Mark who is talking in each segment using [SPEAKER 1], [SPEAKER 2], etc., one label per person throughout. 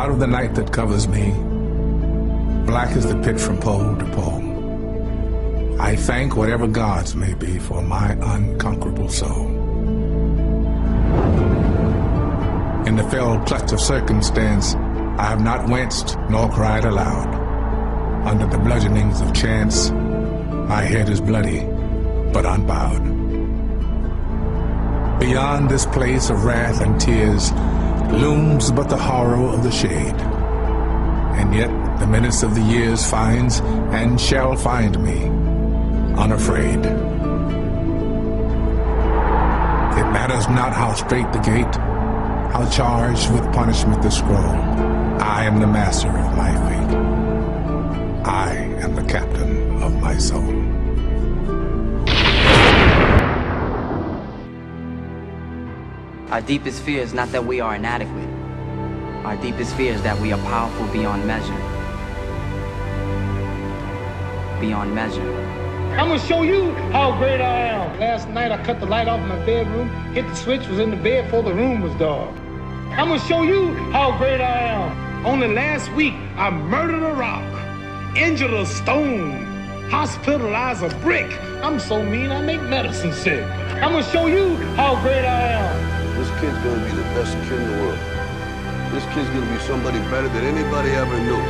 [SPEAKER 1] Out of the night that covers me, black is the pit from pole to pole. I thank whatever gods may be for my unconquerable soul. In the fell clutch of circumstance, I have not winced nor cried aloud. Under the bludgeonings of chance, my head is bloody, but unbowed. Beyond this place of wrath and tears looms but the horror of the shade. And yet the menace of the years finds and shall find me unafraid. It matters not how straight the gate, how charged with punishment the scroll. I am the master of my fate. I am the captain of my soul.
[SPEAKER 2] Our deepest fear is not that we are inadequate. Our deepest fear is that we are powerful beyond measure. Beyond measure.
[SPEAKER 3] I'm gonna show you how great I am. Last night I cut the light off in my bedroom, hit the switch, was in the bed before the room was dark. I'm gonna show you how great I am. Only last week I murdered a rock, injured a stone, hospitalized a brick. I'm so mean I make medicine sick. I'm gonna show you how great I am.
[SPEAKER 4] This kid's gonna be the best kid in the world. This kid's gonna be somebody better than anybody ever knew.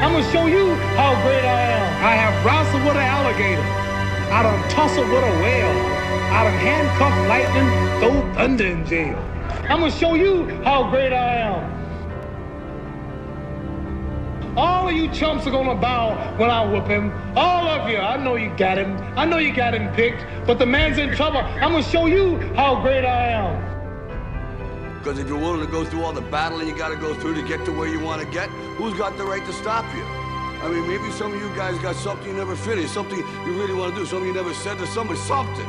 [SPEAKER 3] I'm gonna show you how great I am. I have wrestled with an alligator. I done tussled with a whale. I done handcuffed lightning, throw thunder in jail. I'm gonna show you how great I am. All of you chumps are gonna bow when I whoop him. All of you. I know you got him. I know you got him picked, but the man's in trouble. I'm gonna show you how great I am.
[SPEAKER 4] Because if you're willing to go through all the battling you gotta go through to get to where you wanna get, who's got the right to stop you? I mean, maybe some of you guys got something you never finished, something you really wanna do, something you never said to somebody, something.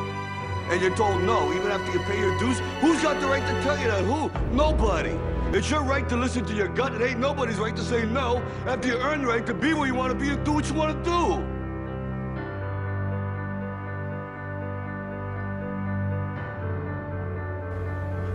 [SPEAKER 4] And you're told no, even after you pay your dues. Who's got the right to tell you that? Who? Nobody. It's your right to listen to your gut. It ain't nobody's right to say no after you earn the right to be where you want to be and do what you want to do.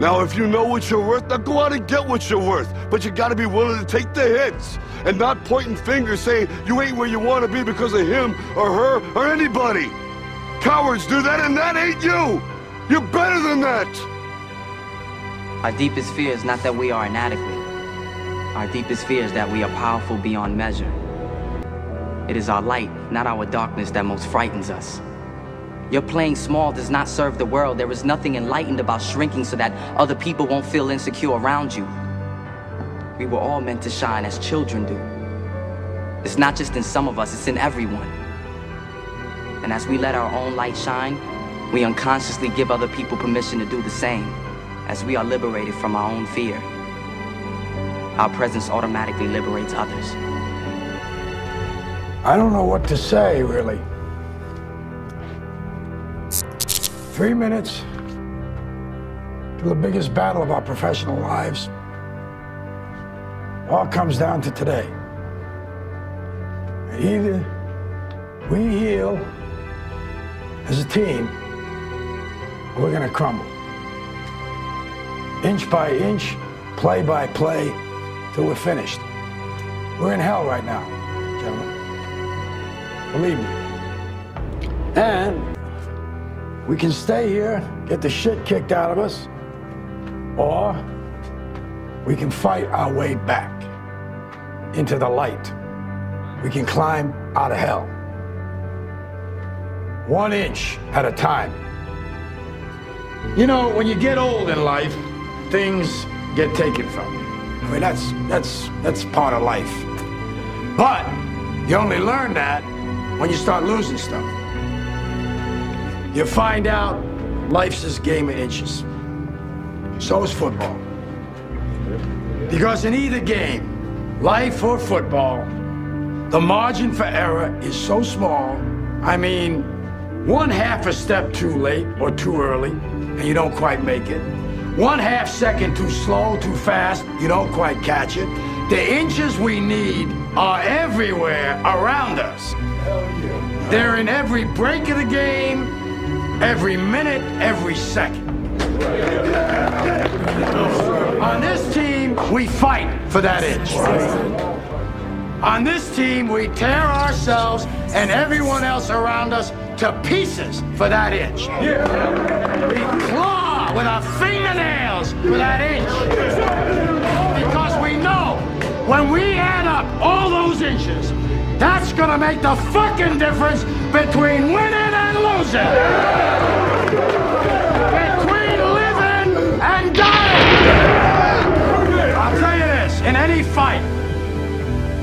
[SPEAKER 4] Now, if you know what you're worth, now go out and get what you're worth. But you gotta be willing to take the hits and not pointing fingers saying you ain't where you wanna be because of him or her or anybody. Cowards do that and that ain't you. You're better than that.
[SPEAKER 2] Our deepest fear is not that we are inadequate. Our deepest fear is that we are powerful beyond measure. It is our light, not our darkness, that most frightens us. Your playing small does not serve the world. There is nothing enlightened about shrinking so that other people won't feel insecure around you. We were all meant to shine as children do. It's not just in some of us, it's in everyone. And as we let our own light shine, we unconsciously give other people permission to do the same as we are liberated from our own fear. Our presence automatically liberates others.
[SPEAKER 5] I don't know what to say, really. Three minutes to the biggest battle of our professional lives. All comes down to today. Either we heal as a team, or we're going to crumble. Inch by inch, play by play, till we're finished. We're in hell right now, gentlemen. Believe me. And we can stay here, get the shit kicked out of us, or we can fight our way back into the light. We can climb out of hell. One inch at a time. You know, when you get old in life, things get taken from you. I mean, that's, that's, that's part of life. But you only learn that when you start losing stuff. You find out life's this game of inches. So is football. Because in either game, life or football, the margin for error is so small. I mean, one half a step too late or too early, and you don't quite make it. One half second too slow, too fast, you don't quite catch it. The inches we need are everywhere around us. They're in every break of the game, every minute, every second. On this team, we fight for that inch. On this team, we tear ourselves and everyone else around us to pieces for that inch. We claw with our fingernails for that inch. Because we know when we add up all those inches, that's gonna make the fucking difference between winning Between living and dying. I'll tell you this, in any fight,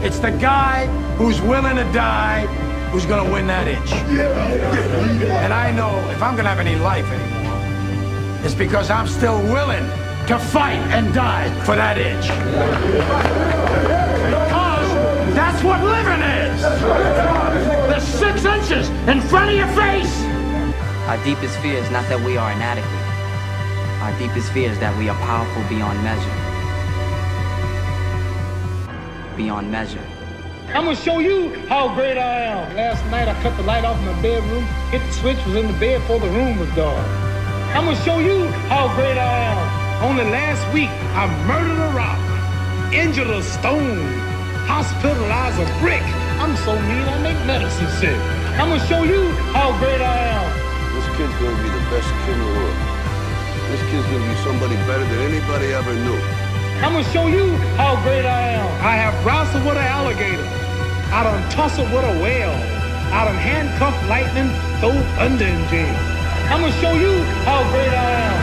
[SPEAKER 5] it's the guy who's willing to die who's gonna win that inch. And I know if I'm gonna have any life anymore, it's because I'm still willing to fight and die for that inch. Because that's what living is. The six inches in front of your face.
[SPEAKER 2] Our deepest fear is not that we are inadequate. Our deepest fear is that we are powerful beyond measure. Beyond measure.
[SPEAKER 3] I'm gonna show you how great I am. Last night I cut the light off in my bedroom, hit the switch, was in the bed before the room was dark. I'm gonna show you how great I am. Only last week I murdered a rock, injured a stone, hospitalized a brick. I'm so mean I make medicine sick. I'm gonna show you how great I am.
[SPEAKER 4] This kid's gonna be the best kid in the world. This kid's gonna be somebody better than anybody ever knew.
[SPEAKER 3] I'm gonna show you how great I am. I have wrestled with an alligator. I done tussled with a whale. I done handcuffed lightning, throw thunder in jail. I'm gonna show you how great I am.